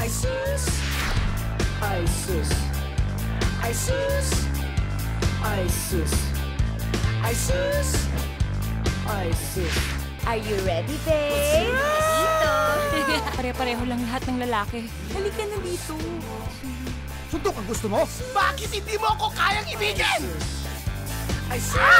ISIS ISIS ISIS ISIS ISIS sus! Are you ready, babe? Dito. Pare-pareho lang lahat ng lalaki. Halika na dito. Suntok ang gusto mo? Bakit hindi mo ako kayang ibigin? ISIS! Ah!